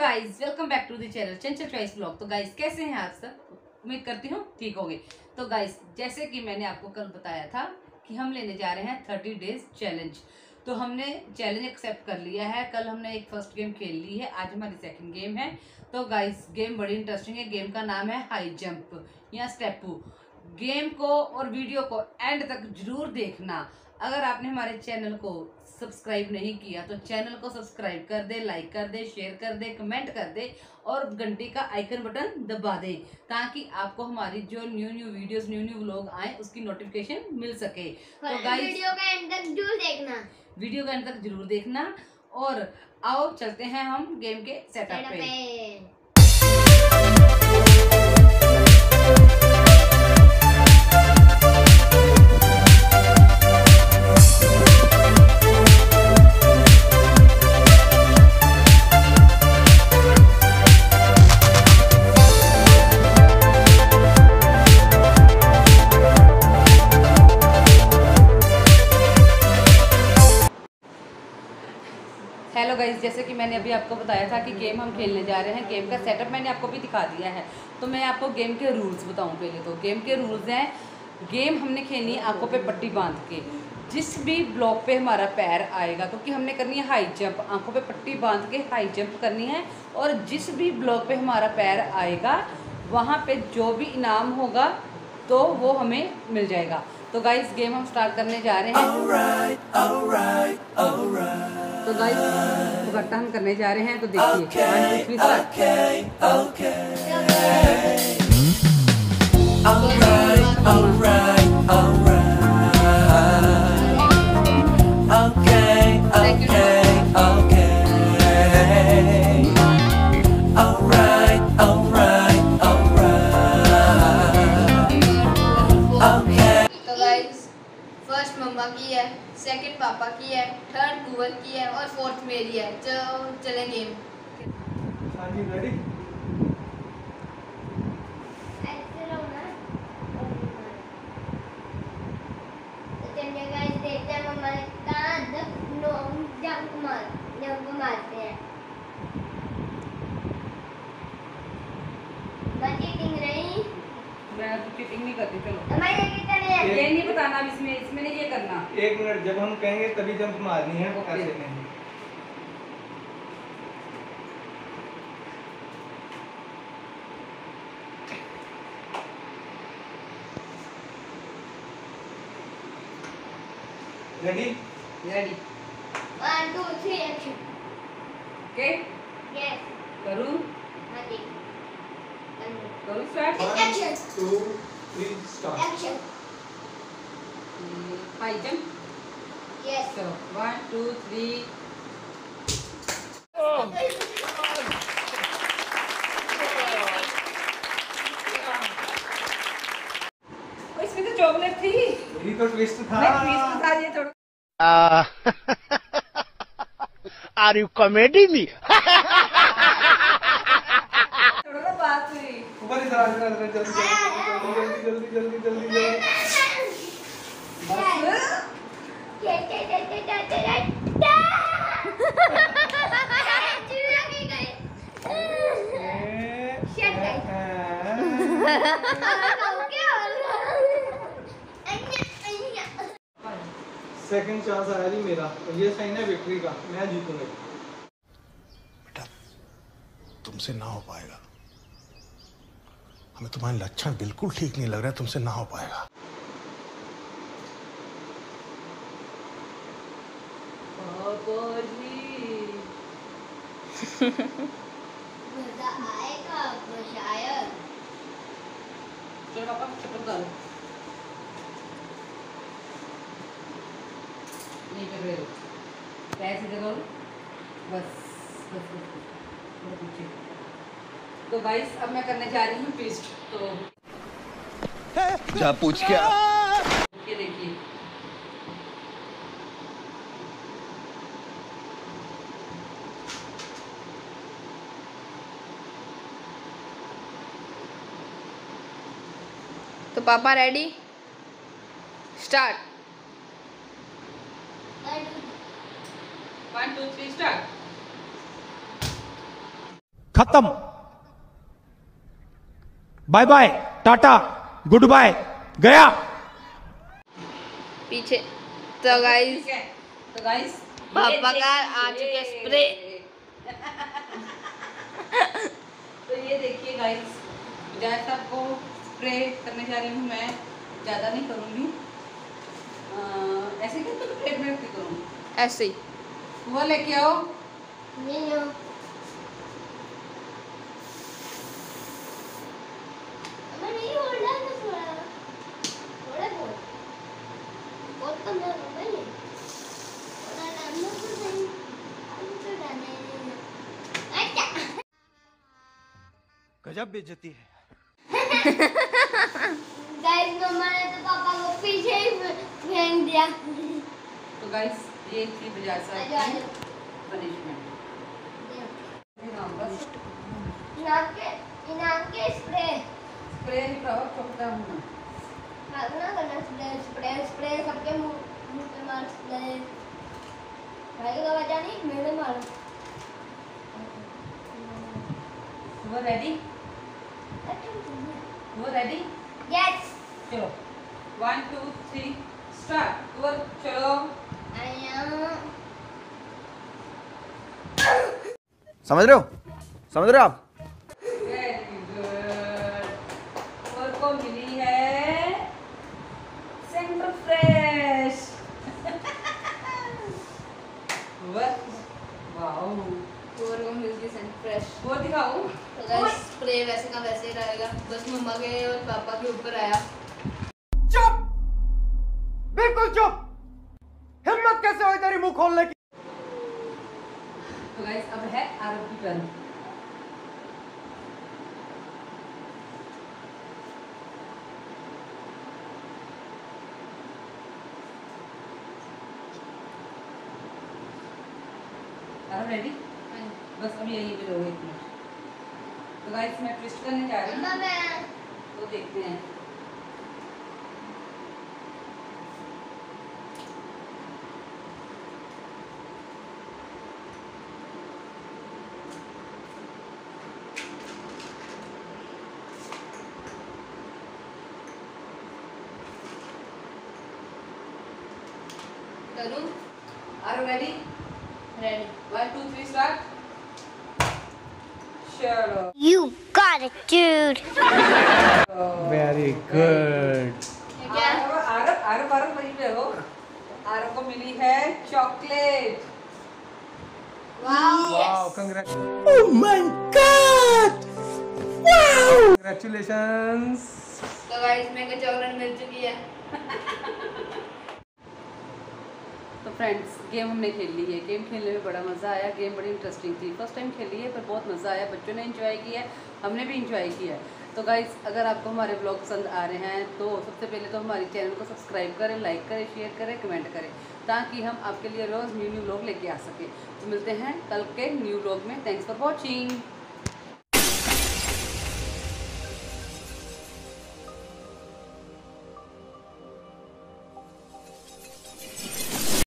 Welcome back to the channel Chanchal choice blog तो guys कैसे हैं आप सब? उम्मीद करती हूँ ठीक होंगे। तो गाइस जैसे कि मैंने आपको कल बताया था कि हम लेने जा रहे हैं थर्टी डेज़ चैलेंज तो हमने चैलेंज एक्सेप्ट कर लिया है। कल हमने एक फ़र्स्ट गेम खेल ली है। आज हमारी सेकंड गेम है। तो गाइस गेम बड़ी इंटरेस्टिंग है। गेम का नाम है हाई जंप या स्टेपू गेम को और वीडियो को एंड तक ज़रूर देखना। अगर आपने हमारे चैनल को सब्सक्राइब नहीं किया तो चैनल को सब्सक्राइब कर दे लाइक कर दे शेयर कर दे कमेंट कर दे और घंटी का आइकन बटन दबा दे ताकि आपको हमारी जो new new videos new new vlog आए उसकी नोटिफिकेशन मिल सके। तो गाइस वीडियो का एंड तक ज़रूर देखना। वीडियो का अंत तक ज़रूर देखना। और आओ चलते हैं हम गेम के सेटअप पे। मैंने अभी आपको बताया था कि गेम हम खेलने जा रहे हैं। गेम का सेटअप मैंने आपको भी दिखा दिया है। तो मैं आपको गेम के रूल्स बताऊँ पहले तो। गेम के रूल्स हैं गेम हमने खेलनी आँखों पे पट्टी बाँध के। जिस भी ब्लॉक पे हमारा पैर आएगा, क्योंकि हमने करनी है हाई जंप आँखों पे पट्टी बाँध के हाई जंप करनी है। और जिस भी ब्लॉक पे हमारा पैर आएगा, वहाँ पे जो भी इनाम होगा तो वो हमें मिल जाएगा। तो गाइस गेम हम स्टार्ट करने जा रहे हैं। तो गाइस गाइजा हम करने जा रहे हैं तो देखिए। Okay, okay, Okay, मम्मा की है सेकंड पापा की है थर्ड कुंवर की है और फोर्थ मेरी है। चलो चलें गेम हाँ जी रेडी मैं तो चीटिंग नहीं करती चलो ये नहीं बताना अब इसमें इसमें नहीं ये करना एक मिनट जब हम कहेंगे तभी जंप मारनी है. ऐसे नहीं रेडी रेडी ओके करूँ? करूँ start Action. Two three start high jump Yes. So, one, two, three. ओ, इसमें तो चॉकलेट थी। यही तो ट्विस्ट था। मैं था ये थोड़ा। are you comedy थोड़ा बात हुई। ऊपर इधर आ इधर आ, इधर जल्दी जल्दी जल्दी जल्दी जल्दी जल्दी। सेकंड चांस आया जी मेरा तो ये साइन है विक्ट्री का मैं जीतूँगा। बेटा तुमसे ना हो पाएगा। हमें तुम्हारे लक्षण बिल्कुल ठीक नहीं लग रहा है तुमसे ना हो पाएगा। पापा जी। हो पैर सीधे बस बस बस तो गाइस अब मैं करने जा रही हूँ पेस्ट तो जा पूछ क्या पापा ready start one two three start खत्म। Bye bye tata good bye गया। पीछे। तो गाइस तो गाइस पापा का आ चुके स्प्रे तो ये देखिए गाइस जैसा आपको स्प्रे करने जा रही हूँ मैं ज़्यादा नहीं करूँगी। ऐसे क्या तो प्लेट में रखती करूँ ऐसे ही। वो लेके आओ गजब बेइज्जती है। गाइस मम्मा ने तो पापा को पीछे ही फेंक दिया। तो गाइस ये थी बाज़ार की पनिशमेंट बस। इनाम के इनाम के स्प्रे स्प्रे ही प्रभाव चौकता हूँ भागना करना स्प्रे स्प्रे स्प्रे सबके मुँह मुँह पे मार स्प्रे भाई का बचा नहीं मेरे मारो। रेडी वो रेडी यस चलो वन टू थ्री स्टार्ट वो चलो आया समझ रहे हो? समझ रहे हो आप? वेरी गुड को मिली है सेंटर फ्रेश वाओ फ्रेश वो तो गाइस स्प्रे वैसे का वैसे ही रहेगा। बस मम्मा के और पापा के ऊपर आया। चुप! बिल्कुल चुप! हिम्मत कैसे हुई तेरी मुँह खोलने की? तो गाइस अब है आरव की टर्न आरव रेडी बस अभी यहीं पे रहो एक तो गाइस मैं ट्विस्ट करने जा रही हूँ। तो देखते हैं। करूँ? Are ready ready one two three start चलो You got it, dude. Very good क्या आरव आरव आरव आरव वहीं पे हो आरव को मिली है chocolate wow congrat oh my god wow congratulations तो गाइस मेरे को चॉकलेट मिल चुकी है। फ्रेंड्स गेम हमने खेल ली है। गेम खेलने में बड़ा मज़ा आया गेम बड़ी इंटरेस्टिंग थी। फ़र्स्ट टाइम खेली है, पर बहुत मज़ा आया। बच्चों ने इंजॉय किया है हमने भी इंजॉय किया। है तो गाइज़ अगर आपको हमारे ब्लॉग पसंद आ रहे हैं तो सबसे पहले तो हमारे चैनल को सब्सक्राइब करें लाइक करें शेयर करें कमेंट करें, ताकि हम आपके लिए रोज़ न्यू न्यू ब्लॉग लेके आ सकें। तो मिलते हैं कल के न्यू ब्लॉग में। Thanks for watching